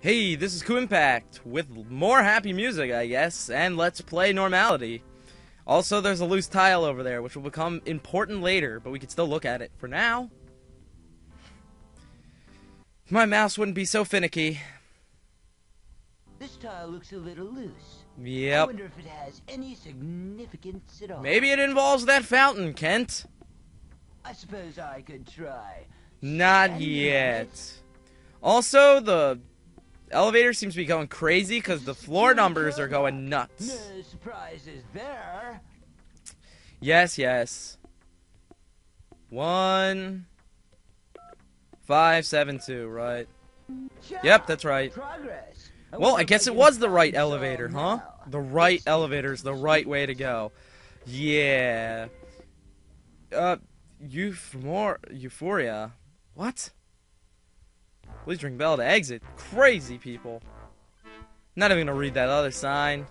Hey, this is Kuu Impact with more happy music, I guess, and let's play normality. Also, there's a loose tile over there, which will become important later, but we can still look at it. For now, my mouse wouldn't be so finicky. This tile looks a little loose. Yep. I wonder if it has any significance at all. Maybe it involves that fountain, Kent. I suppose I could try. Not yet. Also, the elevator seems to be going crazy because the floor numbers are going nuts. No surprises there. Yes, yes. One, five, seven, two, right? Yep, that's right. Well, I guess it was the right elevator, huh? The right elevator is the right way to go. Yeah. Uh, euphor- euphoria. What? Please ring bell to exit. Crazy people. Not even gonna read that other sign.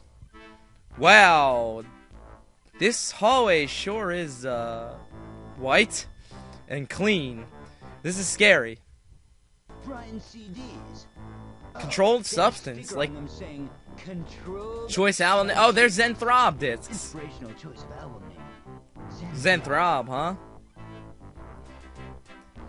Wow. This hallway sure is, uh, white and clean. This is scary. Brian CDs. Oh, Controlled substance, like saying controlled choice album. Oh, there's Zenthrob discs. Inspirational choice of album name. Zenthrob, huh?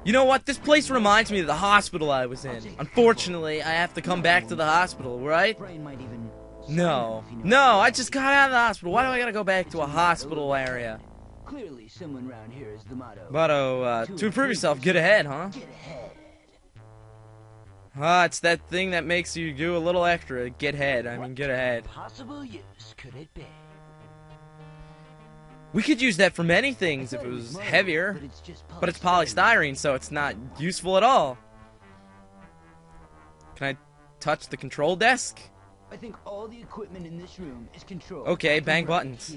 You know what? This place reminds me of the hospital I was in. Unfortunately, I have to come back to the hospital, right? Brian might even. No. if you know No, I just got out of the hospital. Why do I gotta go back to a hospital area? Clearly, someone around here is the motto. Motto, uh, to improve yourself, get ahead, huh? Get ahead. Ah, it's that thing that makes you do a little extra. Get ahead. I mean, get ahead. Possible use could it be? We could use that for many things if it was heavier. But it's, just But it's polystyrene, so it's not useful at all. Can I touch the control desk? I think all the equipment in this room is controlled. Okay, bang buttons.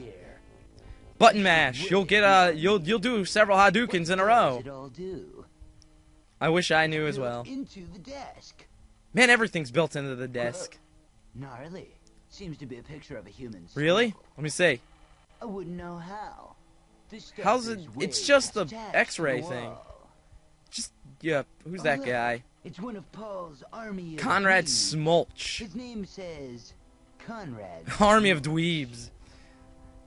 Button mash. You'll get uh you'll you'll do several Hadoukens in a row. does it all do? I wish I knew as well. Into the desk. Man, everything's built into the desk. Gnarly. Seems to be a picture of a human. Really? Let me see. I wouldn't know how. This How's it- it's just the X-ray the thing. Just yeah, who's Oh, that look. guy? It's one of Paul's army. Of Conrad dweebs. Smolch. His name says Conrad. Army of Dweebs.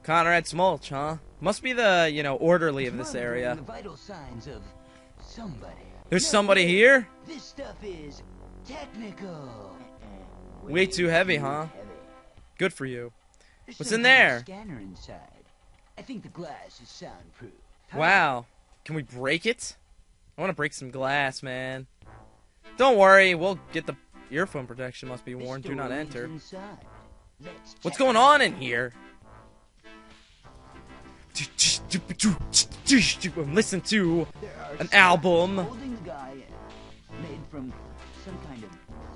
Conrad Smolch, huh? Must be the, you know, orderly of this area. The vital signs of somebody. There's somebody here? This stuff is technical. Way too heavy, huh? heavy. Good for you. There's What's in there? Scanner inside. I think the glass is soundproof. Huh? Wow. Can we break it? I want to break some glass, man. Don't worry, we'll get the earphone protection must be worn. Do not enter. What's going on in here? Listen to an album. Holding the guy in, made from some kind of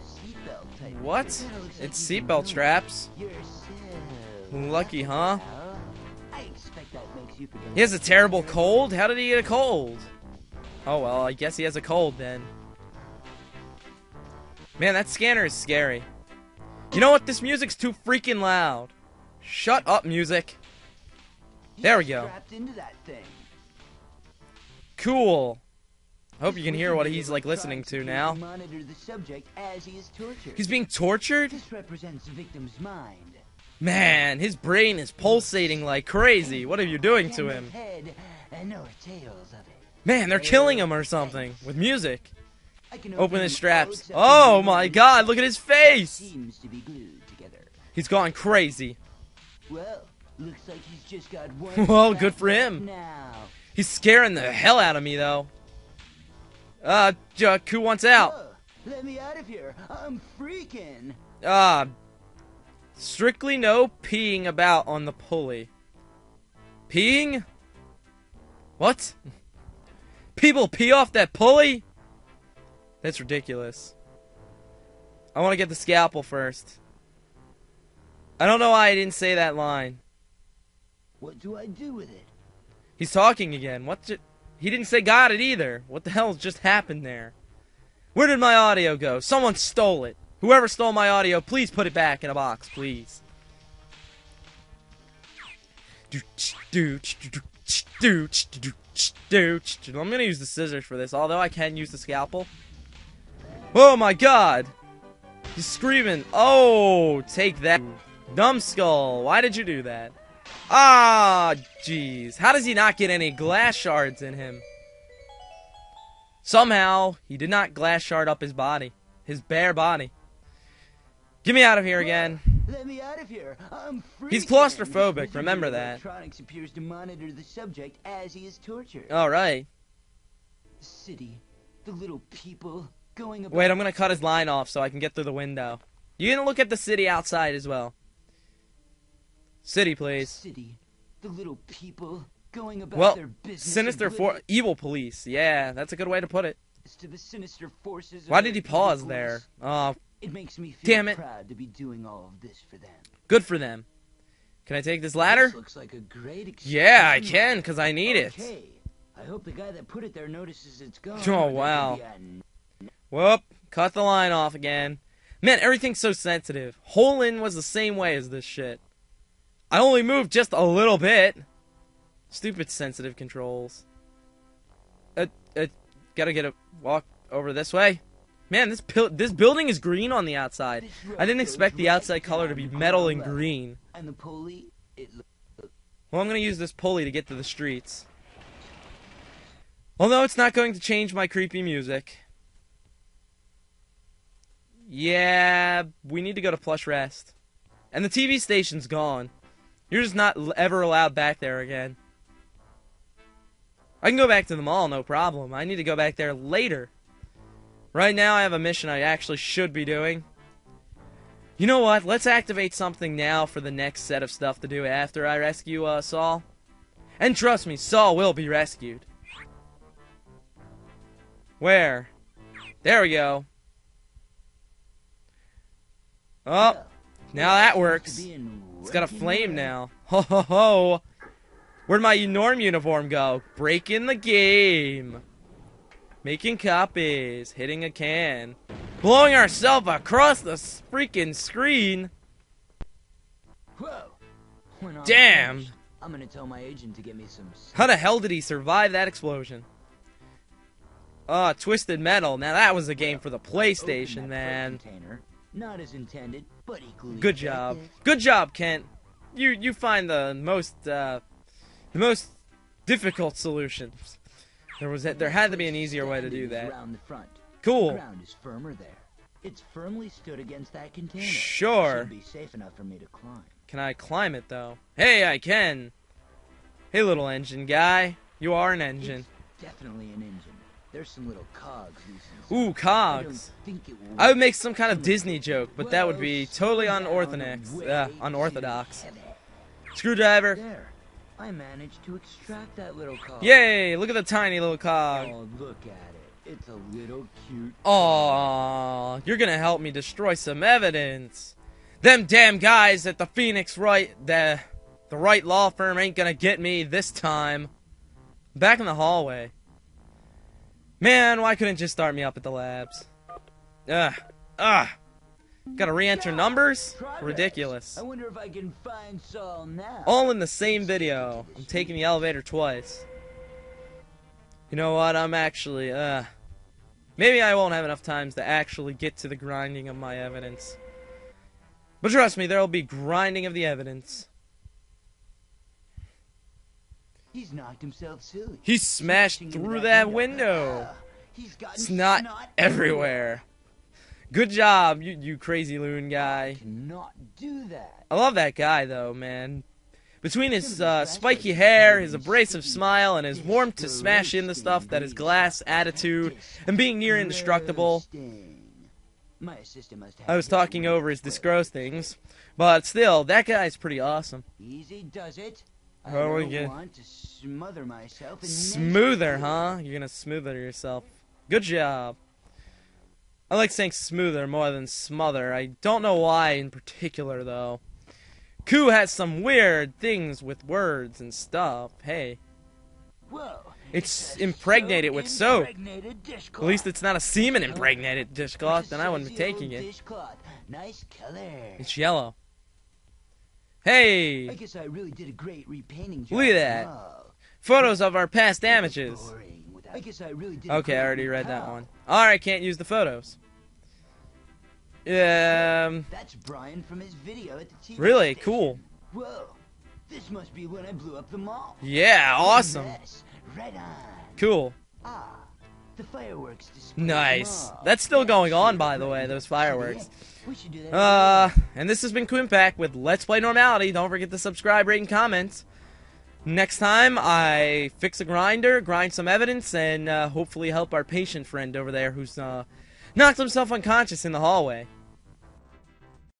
seatbelt type. What? Kinda looks like It's seatbelt straps. Lucky, huh? Well, I expect that makes you forget He has a terrible cold? How did he get a cold? Oh well, I guess he has a cold then. Man, that scanner is scary. You know what? This music's too freaking loud. Shut up, music. There we go. Strapped into that thing. Cool. I hope you can hear what he's like listening to now. and Monitor the subject as he is tortured. He's being tortured? This represents victim's mind. Man, his brain is pulsating like crazy. What are you doing to him? the Head and nor tails of it. Man, they're killing him or something with music. Open his straps. Oh my god, look at his face! Seems to be glued together. He's gone crazy. Well, looks like he's just got one. Well, strap good for him. He's scaring the hell out of me, though. Uh, Jakku wants out. Let me out of here. I'm freaking. Ah, strictly no peeing about on the pulley. Peeing? What? People pee off that pulley? That's ridiculous. I want to get the scalpel first. I don't know why I didn't say that line. What do I do with it? He's talking again. What's it? He didn't say got it either. What the hell just happened there? Where did my audio go? Someone stole it. Whoever stole my audio, please put it back in a box, please. I'm gonna use the scissors for this, although I can use the scalpel. Oh my god! He's screaming. Oh, take that. Numbskull, why did you do that? Ah, jeez. How does he not get any glass shards in him? Somehow, he did not glass shard up his body. His bare body. Get me out of here again. Let me out of here. I'm free. He's claustrophobic, remember that. Electronics appears to monitor the subject as he is tortured. Alright. The city, the little people going about. Wait, I'm gonna cut his line off so I can get through the window. You gonna look at the city outside as well. City, please. City, the little people going about Well, their business. Sinister for evil police. Yeah, that's a good way to put it. to the sinister forces. Why did he pause there? Oh, It makes me feel Damn it. proud to be doing all of this for them. good for them. Can I take this ladder? This looks like a great Yeah, I can, because I need it. Okay. I hope the guy that put it there notices it's gone. Oh, wow. Whoop, cut the line off again. Man, everything's so sensitive. Holin was the same way as this shit. I only moved just a little bit. Stupid sensitive controls. Uh, uh, gotta get a walk over this way. Man, this this building is green on the outside. I didn't expect the outside color to be metal and green. And the pulley, it Well, I'm gonna use this pulley to get to the streets. Although it's not going to change my creepy music. Yeah, we need to go to Plush Rest. And the TV station's gone. You're just not ever allowed back there again. I can go back to the mall, no problem. I need to go back there later. Right now, I have a mission I actually should be doing. You know what? Let's activate something now for the next set of stuff to do after I rescue uh, Saul. And trust me, Saul will be rescued. Where? There we go. Oh, now that works. It's got a flame now. Ho ho ho! Where'd my Norm uniform go? Breaking the game. Making copies. Hitting a can. Blowing ourselves across the freaking screen. Whoa. Damn. finished, I'm gonna tell my agent to get me some. How the hell did he survive that explosion? Ah, Twisted Metal. Now that was a game for the PlayStation, man. Container. Not as intended, but equally. Good job. Good job, Kent. You you find the most uh, the most difficult solutions. There was there had to be an easier way to do that. Around the front. Cool. ground is firmer there. It's firmly stood against that container. Sure. Should be safe enough for me to climb. Can I climb it though? Hey, I can. Hey, little engine guy. You are an engine. It's definitely an engine. There's some little cogs. Ooh, I cogs. will I would make some kind of Disney joke, but that would be totally unorthodox. Uh, unorthodox. Screwdriver. There. I managed to extract that little cog. Yay! Look at the tiny little cog. Oh, look at it. It's a little cute. Aw, you're gonna help me destroy some evidence. Them damn guys at the Phoenix Wright, the the right law firm ain't gonna get me this time. Back in the hallway. Man, why couldn't just start me up at the labs? Ugh, ugh. Gotta re-enter numbers? Ridiculous. I wonder if I can find Saul now. All in the same video. I'm taking the elevator twice. You know what? I'm actually, uh. Maybe I won't have enough times to actually get to the grinding of my evidence. But trust me, there'll be grinding of the evidence. He's knocked himself silly. He smashed through that window. Ah, He's got Snot everywhere. Good job, you, you crazy loon guy. Cannot do that. I love that guy, though, man. Between his uh, spiky hair, his abrasive smile, and his warmth to smash into stuff that is glass attitude, and being near indestructible, My assistant must have I was talking over his disgross things. But still, that guy's pretty awesome. Easy does it. I How do we don't want to smother myself Smoother, huh? You're gonna smoother yourself. Good job. I like saying smoother more than smother. I don't know why in particular, though. Kuu has some weird things with words and stuff. Hey, Whoa. It's a impregnated with soap. at least it's not a semen impregnated dishcloth, oh, then I wouldn't be taking it. Nice color. It's yellow. Hey! I guess I really did a great repainting job. Look at that. Photos of our past damages. I guess I really did. Okay, I already read that one. Alright, can't use the photos. Um, That's Brian from his video at the TV Really? station. Cool. Whoa, this must be when I blew up the mall. yeah, awesome. Right on. Cool. Ah, the fireworks display. Nice. That's still going on, by the way, those fireworks. We should do that. Uh, and this has been KuuImpact with Let's Play Normality. Don't forget to subscribe, rate, and comment. Next time, I fix a grinder, grind some evidence, and uh, hopefully help our patient friend over there who's uh, knocked himself unconscious in the hallway.